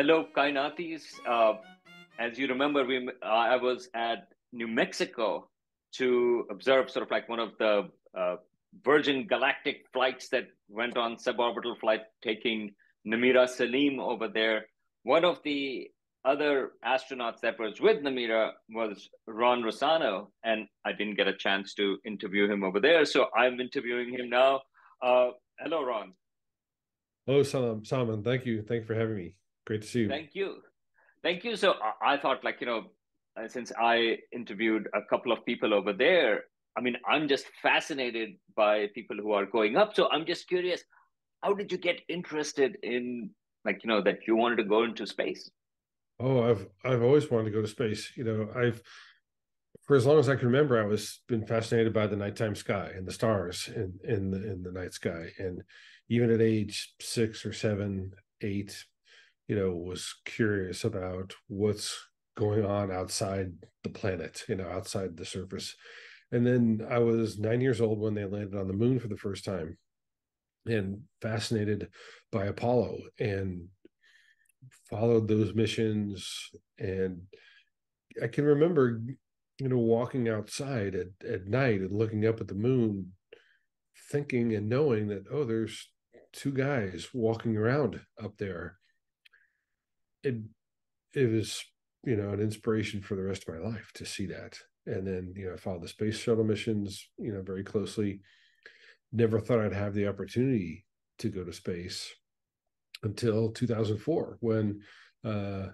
hello, Kainatis. Uh, as you remember, we uh, I was at New Mexico to observe sort of like one of the uh, Virgin Galactic flights that went on suborbital flight, taking Namira Salim over there. One of the other astronauts that was with Namira was Ron Rosano, and I didn't get a chance to interview him over there, so I'm interviewing him now. Uh, hello, Ron. Hello, Salman. Thank you. Thank you for having me. Great to see you. Thank you. Thank you. So I thought, like, you know, uh, since I interviewed a couple of people over there, I mean, I'm just fascinated by people who are going up. So I'm just curious, how did you get interested in, like, you know, that you wanted to go into space? Oh, I've I've always wanted to go to space. You know, I've for as long as I can remember, I was been fascinated by the nighttime sky and the stars in in the in the night sky. And even at age six or seven, eight, you know, was curious about what's going on outside the planet, you know, outside the surface. And then I was nine years old when they landed on the moon for the first time and fascinated by Apollo and followed those missions. And I can remember, you know, walking outside at, at night and looking up at the moon, thinking and knowing that, oh, there's two guys walking around up there. It it was, you know, an inspiration for the rest of my life to see that. And then, you know, I followed the space shuttle missions, you know, very closely. Never thought I'd have the opportunity to go to space until 2004 when uh,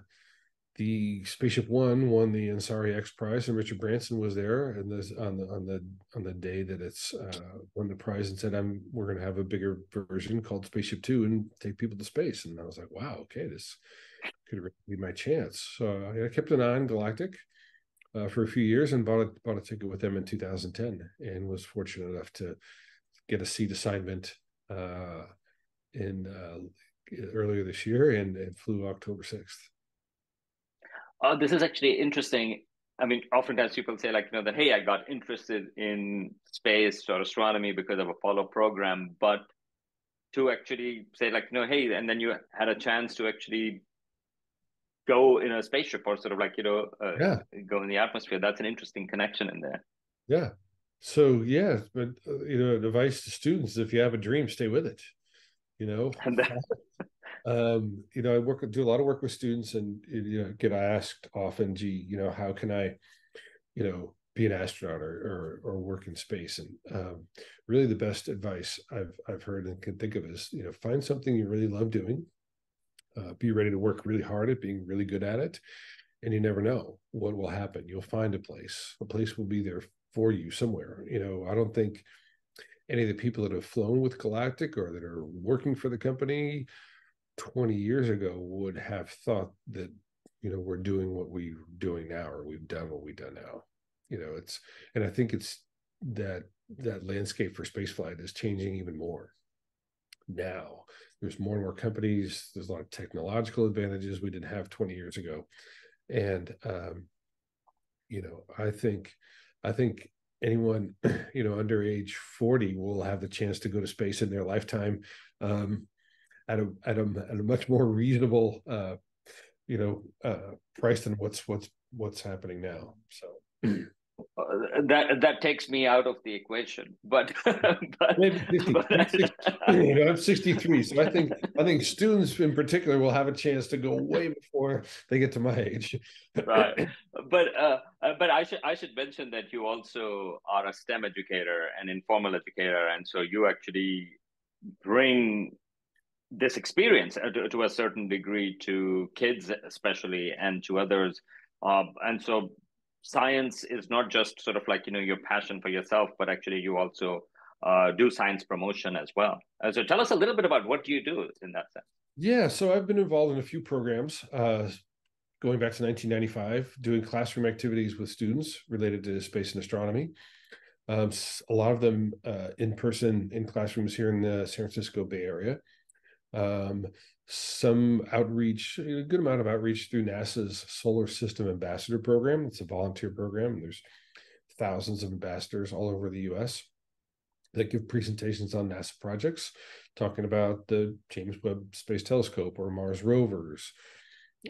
the Spaceship One won the Ansari X Prize, and Richard Branson was there, and this on the on the on the day that it's uh, won the prize, and said, "I'm we're going to have a bigger version called Spaceship Two and take people to space." And I was like, "Wow, okay, this could be my chance." So I kept an eye on Galactic uh, for a few years and bought a bought a ticket with them in 2010, and was fortunate enough to get a seat assignment uh, in uh, earlier this year and, and flew October 6th. Oh, this is actually interesting. I mean, oftentimes people say, like, you know, that, hey, I got interested in space or astronomy because of Apollo program. But to actually say, like, you know, hey, and then you had a chance to actually go in a spaceship or sort of like, you know, uh, yeah. go in the atmosphere. That's an interesting connection in there. Yeah. So, yeah, but, uh, you know, advice to students if you have a dream, stay with it you know um, you know i work do a lot of work with students and you know get asked often gee you know how can i you know be an astronaut or or, or work in space and um, really the best advice i've i've heard and can think of is you know find something you really love doing uh, be ready to work really hard at being really good at it and you never know what will happen. You'll find a place. A place will be there for you somewhere. You know i don't think any of the people that have flown with Galactic or that are working for the company 20 years ago would have thought that you know we're doing what we're doing now or we've done what we've done now. You know it's and i think it's that that landscape for spaceflight is changing even more now there's more and more companies there's a lot of technological advantages we didn't have 20 years ago. And um you know i think i think anyone you know under age 40 will have the chance to go to space in their lifetime um, at a at a, at a much more reasonable uh, you know uh, price than what's what's what's happening now. So uh, that that takes me out of the equation. But, but, 50, but 60, you know, I'm 63, so I think I think students in particular will have a chance to go way before they get to my age. right, but uh, uh, but I should I should mention that you also are a STEM educator, an informal educator, and so you actually bring this experience uh, to, to a certain degree to kids, especially, and to others. Um, and so science is not just sort of like you know your passion for yourself but actually you also uh, do science promotion as well. Uh, so tell us a little bit about what do you do in that sense? Yeah so i've been involved in a few programs uh, going back to 1995 doing classroom activities with students related to space and astronomy. Um, a lot of them uh, in person in classrooms here in the san francisco bay area. Um, some outreach, a good amount of outreach through NASA's Solar System Ambassador Program. It's a volunteer program. There's thousands of ambassadors all over the US that give presentations on NASA projects, talking about the James Webb Space Telescope or Mars rovers,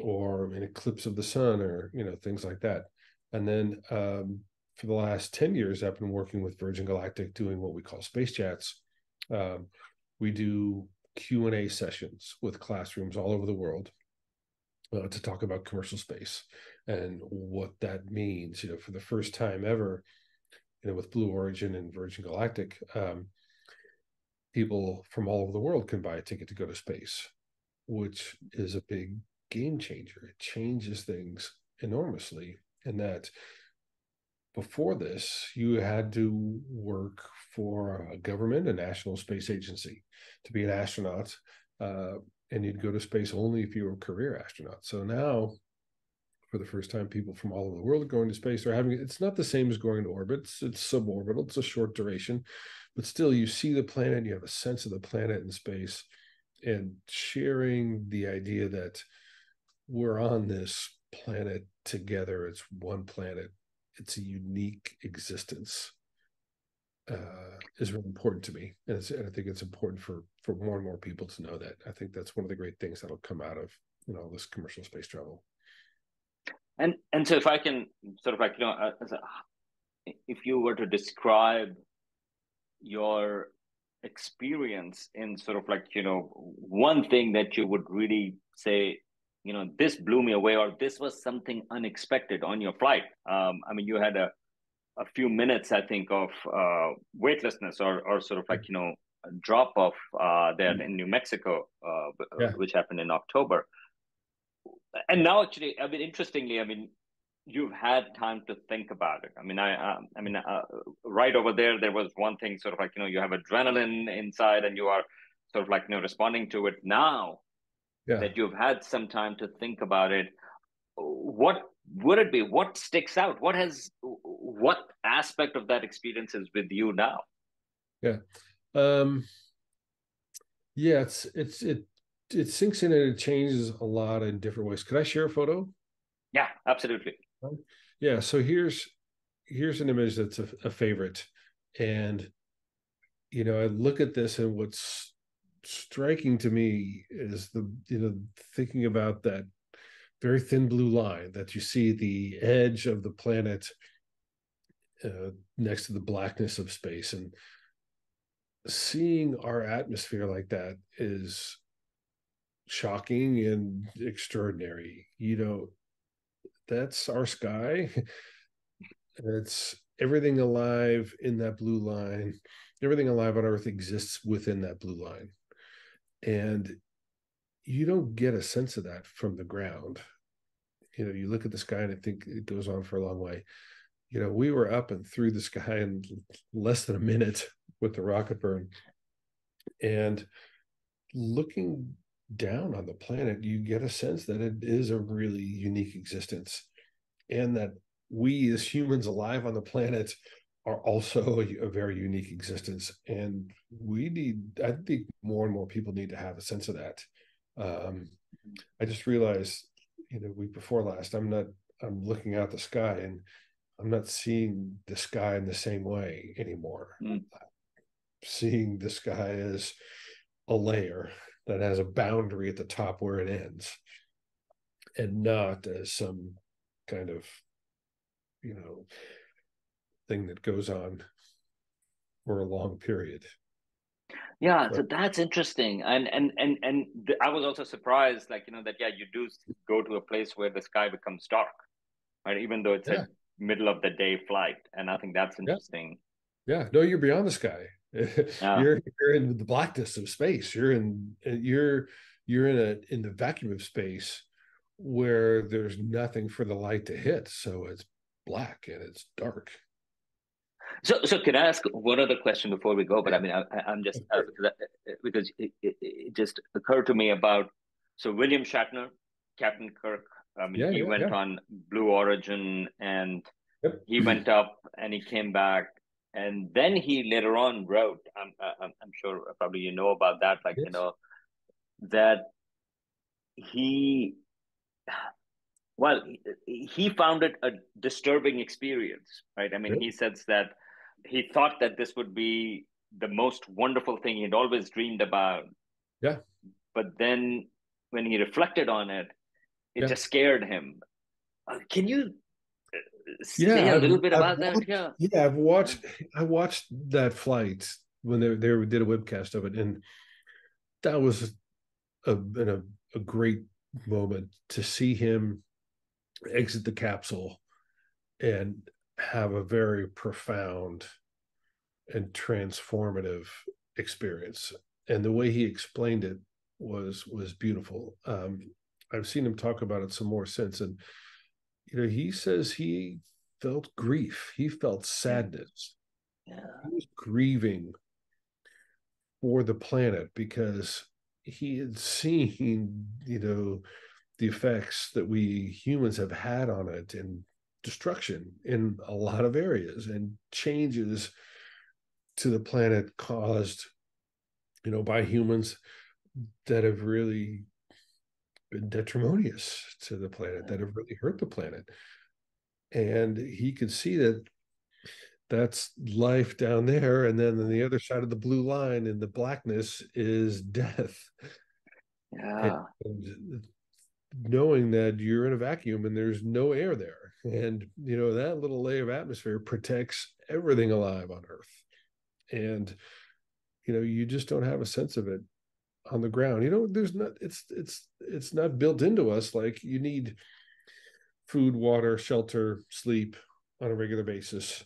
or an eclipse of the sun or you know things like that and then um, for the last 10 years i've been working with virgin galactic doing what we call space chats um, we do q&a sessions with classrooms all over the world uh, to talk about commercial space and what that means you know for the first time ever you know with blue origin and virgin galactic um, people from all over the world can buy a ticket to go to space which is a big game changer. It changes things enormously. In that before this, you had to work for a government, a national space agency, to be an astronaut, uh, and you'd go to space only if you were a career astronaut. So now, for the first time, people from all over the world are going to space. They're having it's not the same as going to orbit. It's, it's suborbital. It's a short duration, but still, you see the planet. You have a sense of the planet in space, and sharing the idea that we're on this planet together. It's one planet. It's a unique existence. Uh, is really important to me, and, and, I think it's important for for more and more people to know that. I think that's one of the great things that'll come out of you know this commercial space travel. And and so if I can sort of like you know, a, if you were to describe your experience in sort of like you know one thing that you would really say you know this blew me away or this was something unexpected on your flight um, i mean you had a, a few minutes i think of uh, weightlessness or, or sort of like you know a drop off uh, there mm-hmm. in new mexico uh, yeah. which happened in october and now actually i mean interestingly i mean you've had time to think about it i mean i uh, i mean uh, right over there there was one thing sort of like you know you have adrenaline inside and you are sort of like you know responding to it now yeah. that you've had some time to think about it what would it be? What sticks out? What has what aspect of that experience is with you now? Yeah. Um yeah it's it's it it sinks in and it changes a lot in different ways. Could i share a photo? Yeah absolutely. Yeah so here's here's an image that's a, a favorite. And you know i look at this and what's striking to me is the you know thinking about that very thin blue line that you see the edge of the planet uh, next to the blackness of space. And seeing our atmosphere like that is shocking and extraordinary. You know that's our sky. It's everything alive in that blue line. Everything alive on earth exists within that blue line and you don't get a sense of that from the ground. You know you look at the sky and i think it goes on for a long way. You know we were up and through the sky in less than a minute with the rocket burn. And looking down on the planet you get a sense that it is a really unique existence and that we as humans alive on the planet are also a, a, very unique existence and we need i think more and more people need to have a sense of that um, i just realized you know week before last i'm not i'm looking out the sky and i'm not seeing the sky in the same way anymore mm. seeing the sky as a layer that has a boundary at the top where it ends and not as some kind of you know thing that goes on for a long period. Yeah so that's interesting. And and and and i was also surprised like you know that yeah you do go to a place where the sky becomes dark right? Even though it's yeah. a middle of the day flight. And i think that's interesting. Yeah, yeah. no you're beyond the sky. Yeah. you're you're in the blackness of space. You're in you're you're in a in the vacuum of space where there's nothing for the light to hit. So it's black and it's dark so, so can I ask one other question before we go? But I mean, I, am just uh, because it, it, it, just occurred to me about so William Shatner, Captain Kirk. I mean, yeah, he yeah, went yeah. on Blue Origin and yep. he went up and he came back, and then he later on wrote. I'm, I'm, I'm sure probably you know about that. Like yes. you know that he well he found it a disturbing experience right i mean he says that he thought that this would be the most wonderful thing he'd always dreamed about. Yeah. But then when he reflected on it, it Yeah. just scared him. Uh, can you uh, say Yeah, a I've- little bit I've about that? watched- Yeah. Yeah, I've watched I watched that flight when they they did a webcast of it, and that was a a, a great moment to see him exit the capsule and have a very profound and transformative experience. And the way he explained it was was beautiful. Um, I've seen him talk about it some more since, and you know, he says he felt grief, he felt sadness, Yeah. he was grieving for the planet because he had seen, you know, the effects that we humans have had on it and destruction in a lot of areas and changes to the planet caused, you know, by humans that have really been detrimentous to the planet, that have really hurt the planet. And he could see that that's life down there and then on the other side of the blue line in the blackness is death Yeah. and knowing that you're in a vacuum and there's no air there. And you know that little layer of atmosphere protects everything alive on earth. And you know you just don't have a sense of it on the ground. You know there's not it's it's it's not built into us. Like you need food water shelter sleep on a regular basis.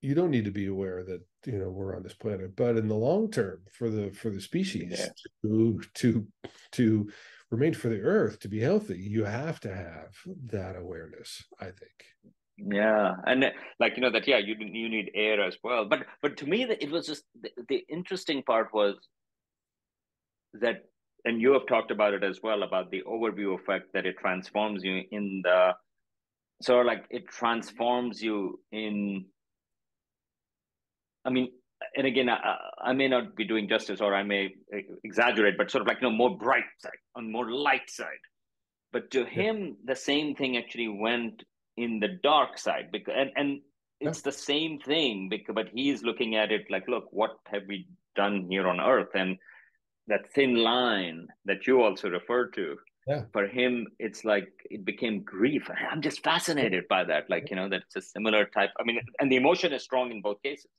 You don't need to be aware that you know we're on this planet. But in the long term for the for the species Yeah. to to to remain for the earth to be healthy you have to have that awareness i think Yeah, and uh, like you know that yeah you you need air as well. But but to me it was just the, the interesting part was that, and you have talked about it as well about the overview effect that it transforms you in the of like it transforms you in. I mean, and again, I, I may not be doing justice, or I may exaggerate, but sort of like you know more bright side, on more light side. But to him, the same thing actually went in the dark side because and, and it's the same thing because but he's looking at it like look what have we done here on earth? And that thin line that you also referred to Yeah. for him it's like it became grief. I'm just fascinated by that like you know that's a similar type i mean and the emotion is strong in both cases.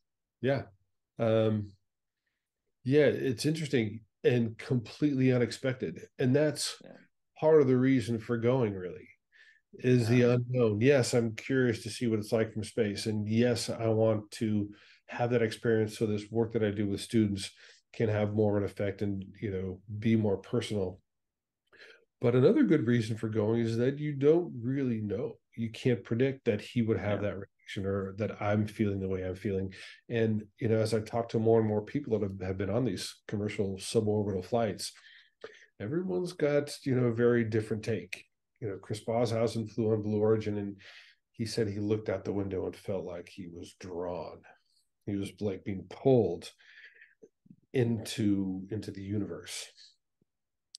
Yeah um yeah it's interesting and completely unexpected. And that's Yeah. part of the reason for going really is the unknown. Yes i'm curious to see what it's like from space. And yes i want to have that experience so this work that i do with students can have more of an effect and you know be more personal. But another good reason for going is that you don't really know. You can't predict that he would have Yeah. that or that i'm feeling the way i'm feeling. And you know as i talk to more and more people that have, have been on these commercial suborbital flights everyone's got you know a very different take. You know chris boshuizen flew on blue origin and he said he looked out the window and felt like he was drawn. He was like being pulled into into the universe.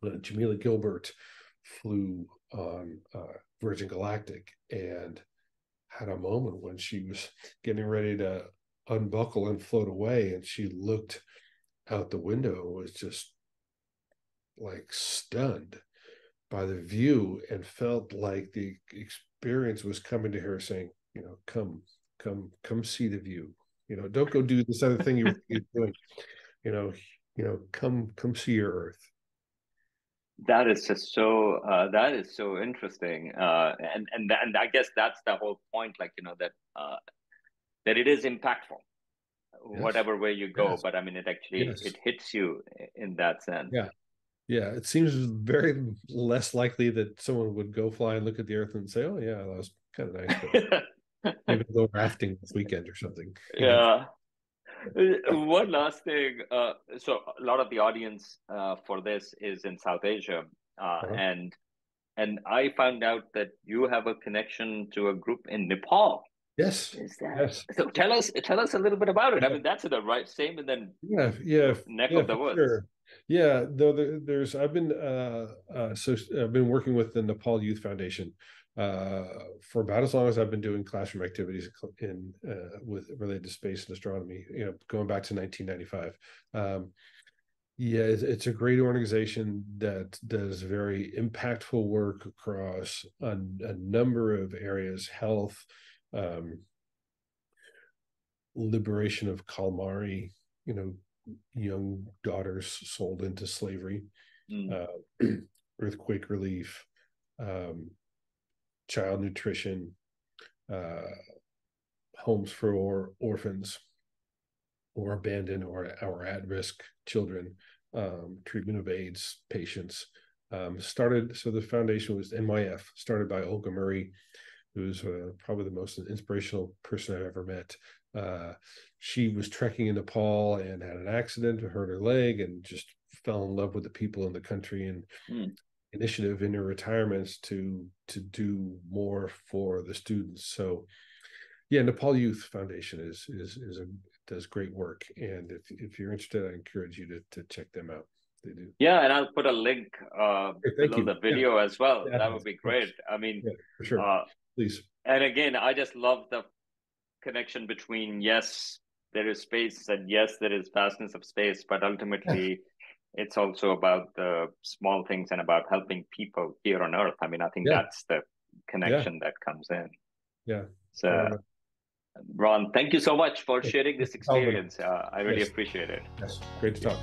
Uh, jamila gilbert flew on uh, virgin galactic and had a moment when she was getting ready to unbuckle and float away and she looked out the window and was just like stunned by the view and felt like the experience was coming to her saying you know come come come see the view. You know don't go do this other thing you were doing. You know you know come come see your earth that is just so uh, that is so interesting uh, and and and i guess that's the whole point like you know that uh, that it is impactful Yes. whatever way you go Yes. but i mean it actually Yes. it hits you in that sense Yeah. yeah it seems very less likely that someone would go fly and look at the earth and say oh yeah that was kind of nice but maybe go rafting this weekend or something Yeah. know? Yeah one last thing uh, so a lot of the audience uh, for this is in south asia uh, Uh-huh. and and i found out that you have a connection to a group in nepal. Yes. Is that yes. So tell us tell us a little bit about it. I mean that's in the right same and then yeah yeah neck yeah, of the woods. sure. Yeah, though there, there's I've been uh, uh so I've been working with the Nepal Youth Foundation uh for about as long as I've been doing classroom activities in uh with related to space and astronomy, you know, going back to 1995. Um Yeah, it's, it's a great organization that does very impactful work across a, a number of areas health, um, liberation of Kamlari, you know, young daughters sold into slavery, mm. uh, earthquake relief, um, child nutrition, uh, homes for or, orphans or abandoned or, or at risk children, um, treatment of AIDS patients. Um, started, so the foundation was NYF, started by Olga Murray, who's uh, probably the most inspirational person I've ever met. Uh, she was trekking in Nepal and had an accident, hurt her leg, and just fell in love with the people in the country and mm. Initiative in her retirements to to do more for the students. So, yeah, Nepal Youth Foundation is is is a does great work, and if if you're interested, I encourage you to to check them out. They do. Yeah, and I'll put a link uh, below you. the video yeah. as well. Yeah, that would be great. I mean, yeah, for sure. Uh, Please. And again, I just love the connection between yes, there is space, and yes, there is vastness of space, but ultimately. It's also about the small things and about helping people here on Earth. I mean, I think that's the connection that comes in. Yeah. So, Ron, thank you so much for sharing this experience. Uh, I really yes. appreciate it. Yes, great to talk.